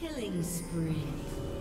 Killing spree.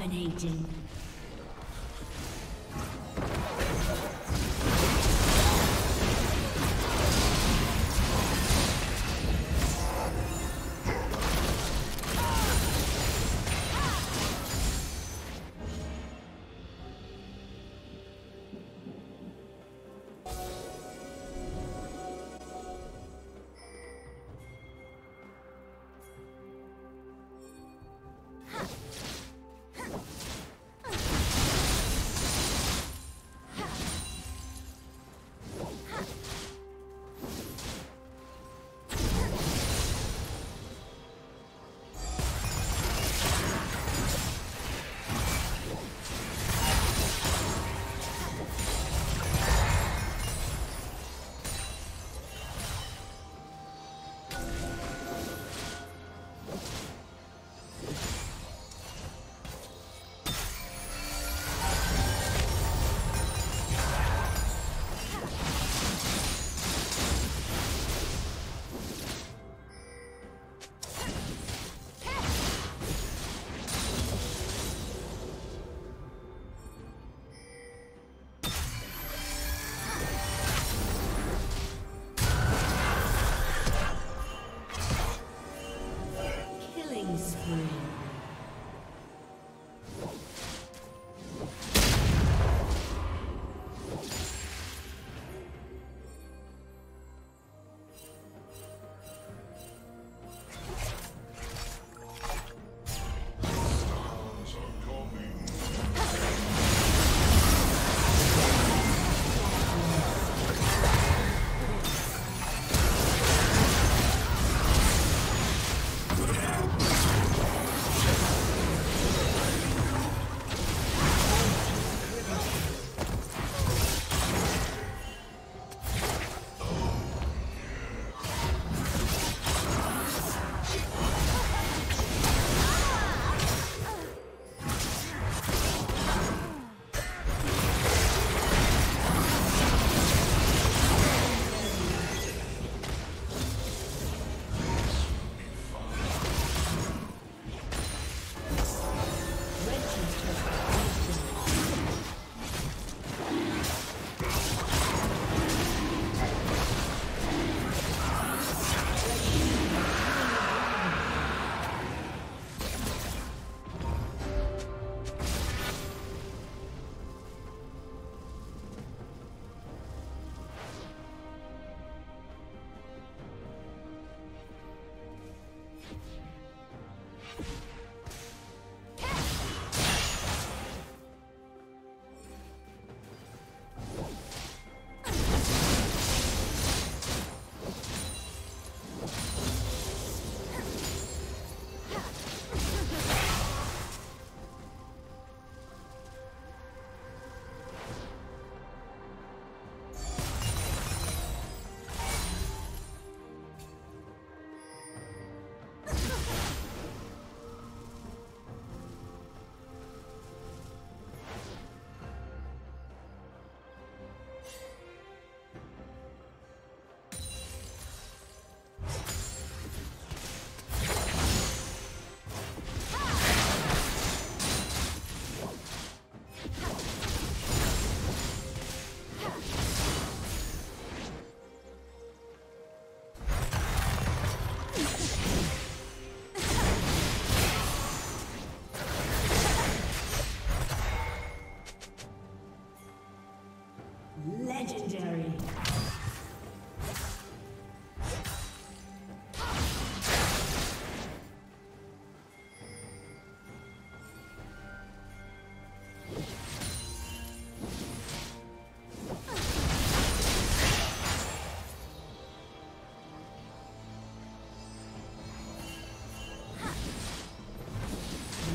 Dominating.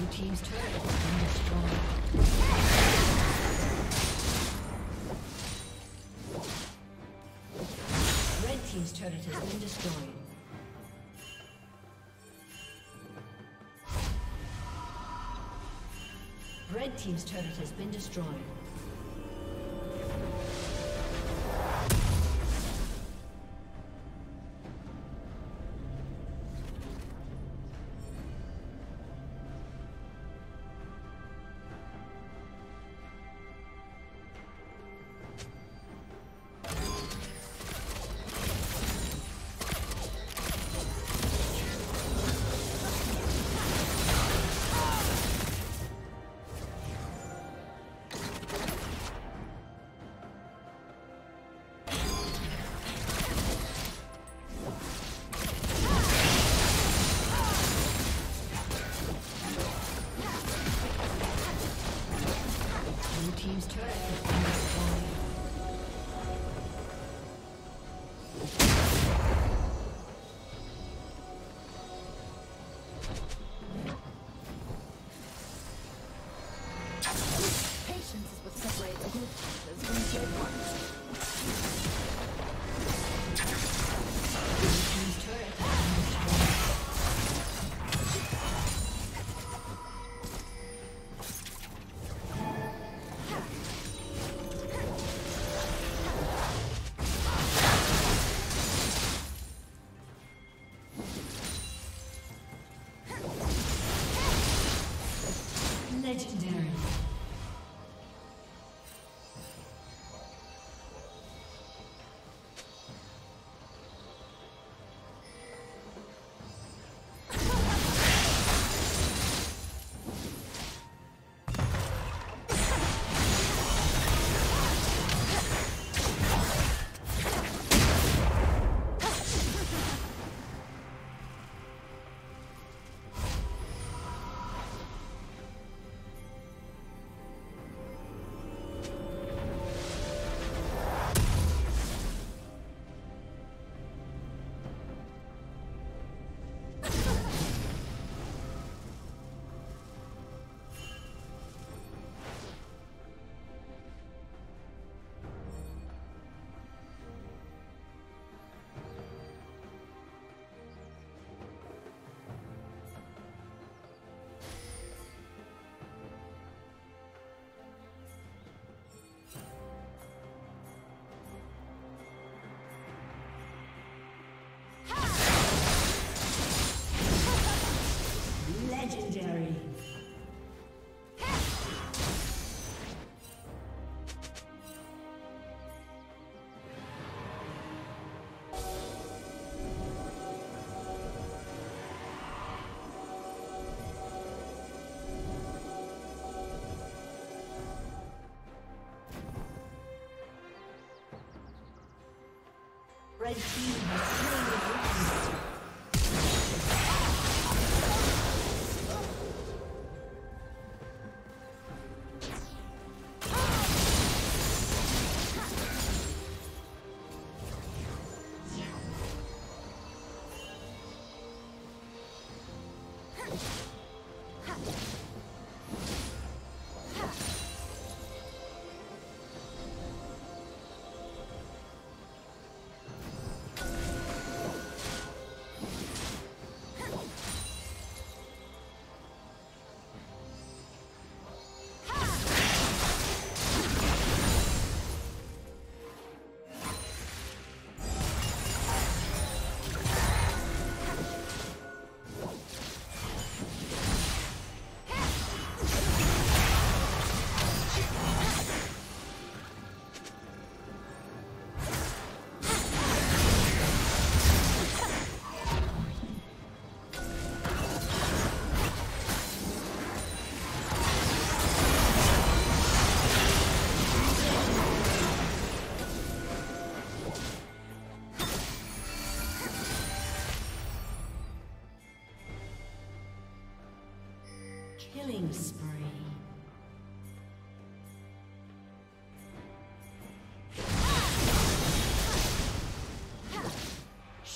Blue team's turret has been destroyed. Red team's turret has been destroyed. Red team's turret has been destroyed. Legendary. Red team